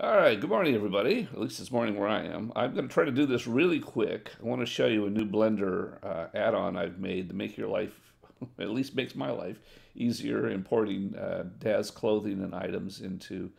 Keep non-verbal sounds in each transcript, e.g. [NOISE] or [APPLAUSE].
All right, good morning, everybody. At least it's morning where I am. I'm going to try to do this really quick. I want to show you a new Blender uh, add-on I've made to make your life, [LAUGHS] at least makes my life, easier importing uh, Daz clothing and items into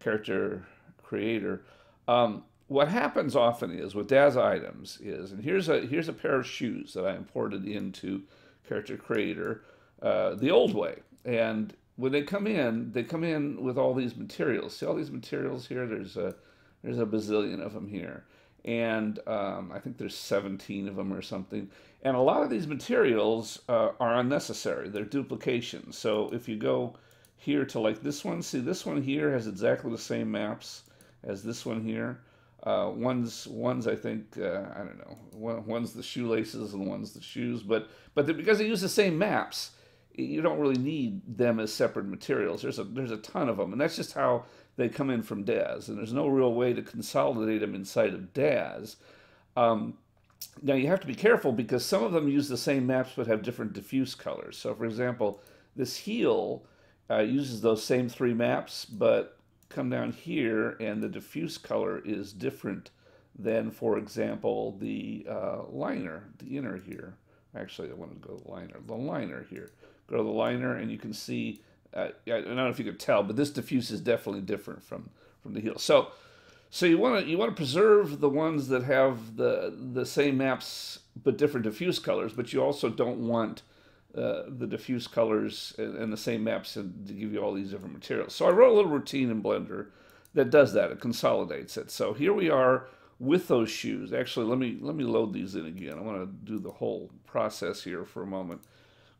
Character Creator. Um, what happens often is with Daz items is, and here's a here's a pair of shoes that I imported into Character Creator uh, the old way, and when they come in, they come in with all these materials. See all these materials here? There's a there's a bazillion of them here, and um, I think there's 17 of them or something. And a lot of these materials uh, are unnecessary. They're duplications. So if you go here to like this one, see this one here has exactly the same maps as this one here. Uh, one's one's I think uh, I don't know. One, one's the shoelaces and one's the shoes, but but because they use the same maps you don't really need them as separate materials. There's a there's a ton of them, and that's just how they come in from Daz. And there's no real way to consolidate them inside of Daz. Um, now you have to be careful because some of them use the same maps but have different diffuse colors. So for example, this heel uh, uses those same three maps, but come down here and the diffuse color is different than, for example, the uh, liner, the inner here. Actually, I want to go liner, the liner here go to the liner and you can see, uh, I don't know if you could tell, but this diffuse is definitely different from, from the heel. So, so you want to you want to preserve the ones that have the the same maps but different diffuse colors, but you also don't want uh, the diffuse colors and, and, the same maps and to give you all these different materials. So I wrote a little routine in Blender that does that. It consolidates it. So here we are with those shoes. Actually, let me let me load these in again. I want to do the whole process here for a moment.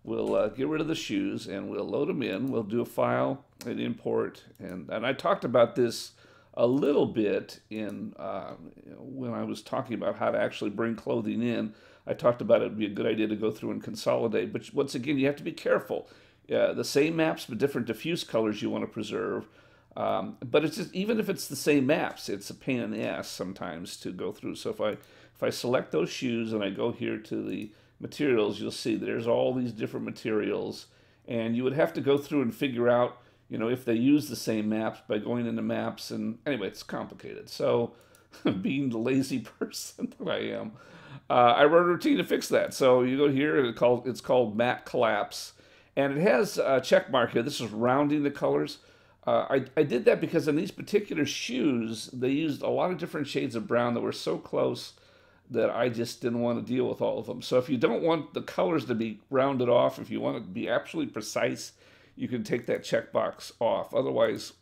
We'll uh, get rid of the shoes and we'll load them in. We'll do a file and import. And, and I talked about this a little bit in uh, when I was talking about how to actually bring clothing in. I talked about it would be a good idea to go through and consolidate. But once again, you have to be careful. Uh, the same maps, but different diffuse colors you want to preserve. Um, but it's just even if it's the same maps, it's a pain in the ass sometimes to go through. So if I if I select those shoes and I go here to the materials, you'll see there's all these different materials. And you would have to go through and figure out, you know, if they use the same maps by going into maps. And anyway, it's complicated. So [LAUGHS] being the lazy [LAUGHS] person that I am, uh, I wrote a routine to fix that. So you go here, it's called, it's called Matte Collapse. And it has a check mark here. This is rounding the colors. Uh, I, I did that because in these particular shoes, they used a lot of different shades of brown that were so close that I just didn't want to deal with all of them. So if you don't want the colors to be rounded off, if you want to be absolutely precise, you can take that checkbox off. Otherwise,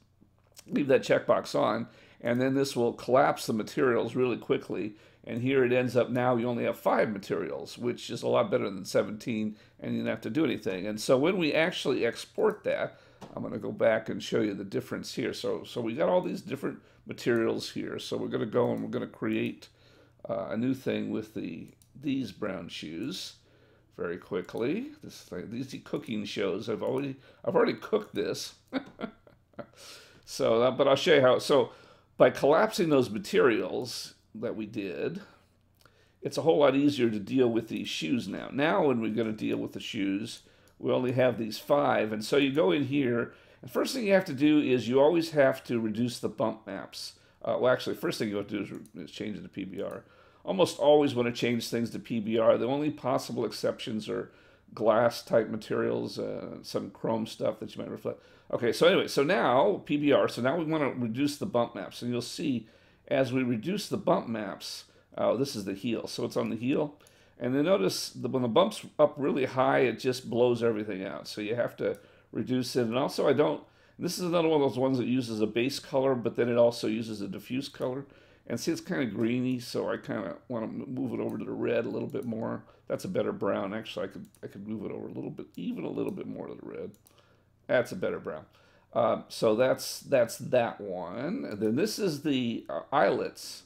leave that checkbox on, and then this will collapse the materials really quickly. And here it ends up now you only have five materials, which is a lot better than 17, and you don't have to do anything. And so when we actually export that, I'm going to go back and show you the difference here. So, so we got all these different materials here. So we're going to go and we're going to create uh, a new thing with the these brown shoes very quickly. This thing, these cooking shows. I've already I've already cooked this. [LAUGHS] so, uh, but I'll show you how. So, by collapsing those materials that we did, it's a whole lot easier to deal with these shoes now. Now, when we're going to deal with the shoes, we only have these five, and so you go in here. And first thing you have to do is you always have to reduce the bump maps. Uh, well, actually, first thing you have to do is, is change it to PBR. Almost always want to change things to PBR. The only possible exceptions are glass type materials, uh, some chrome stuff that you might reflect. Okay, so anyway, so now PBR. So now we want to reduce the bump maps, and you'll see as we reduce the bump maps. Oh, this is the heel, so it's on the heel. And then notice when the bump's up really high, it just blows everything out. So you have to reduce it. And also, I don't this is another one of those ones that uses a base color, but then it also uses a diffuse color. And see, it's kind of greeny, so I kind of want to move it over to the red a little bit more. That's a better brown. Actually, I could I could move it over a little bit, even a little bit more to the red. That's a better brown. Um, so that's that's that one. And then this is the uh, eyelets.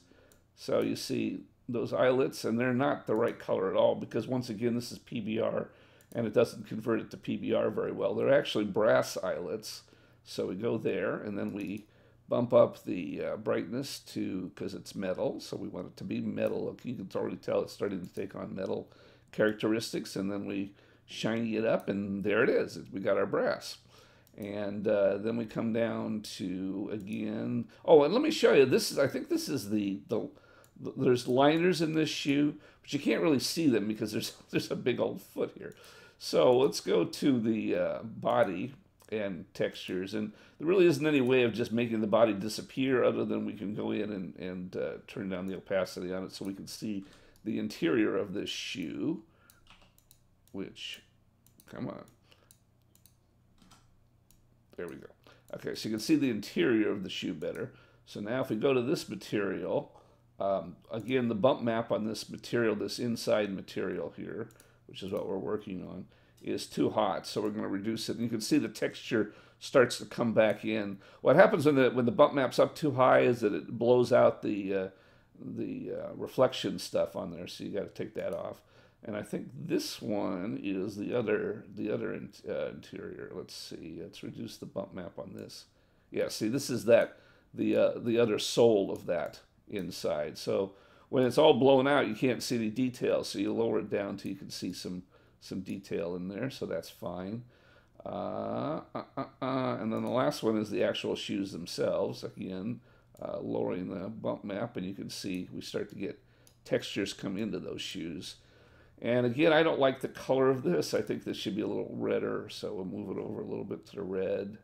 So you see those eyelets, and they're not the right color at all because once again, this is PBR, and it doesn't convert it to PBR very well. They're actually brass eyelets. So we go there and then we bump up the uh, brightness to, because it's metal, so we want it to be metal. You can already tell it's starting to take on metal characteristics and then we shiny it up and there it is. We got our brass. And uh, then we come down to again. Oh, and let me show you. This is I think this is the the there's liners in this shoe, but you can't really see them because there's [LAUGHS] there's a big old foot here. So let's go to the uh, body and textures, and there really isn't any way of just making the body disappear other than we can go in and, and uh, turn down the opacity on it so we can see the interior of this shoe, which, come on. There we go. Okay, so you can see the interior of the shoe better. So now if we go to this material, um, again, the bump map on this material, this inside material here, which is what we're working on, is too hot. So we're going to reduce it. And you can see the texture starts to come back in. What happens when the when the bump map's up too high is that it blows out the uh, the uh, reflection stuff on there. So you got to take that off. And I think this one is the other the other in, uh, interior. Let's see. Let's reduce the bump map on this. Yeah. See, this is that the uh, the other sole of that inside. So when it's all blown out, you can't see the details. So you lower it down till you can see some some detail in there. So that's fine. Uh, uh, uh, uh, and then the last one is the actual shoes themselves. Again, uh, lowering the bump map, and you can see we start to get textures come into those shoes. And again, I don't like the color of this. I think this should be a little redder, so we'll move it over a little bit to the red,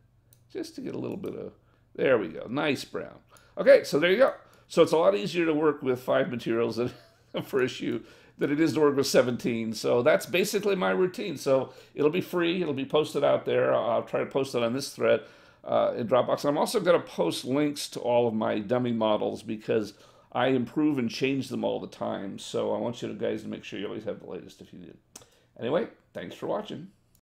just to get a little bit of, there we go, nice brown. Okay, so there you go. So it's a lot easier to work with five materials than, [LAUGHS] for a shoe than it is to work with 17. So that's basically my routine. So it'll be free. It'll be posted out there. I'll try to post it on this thread uh, in Dropbox. I'm also going to post links to all of my dummy models because I improve and change them all the time. So I want you guys to make sure you always have the latest if you do. Anyway, thanks for watching.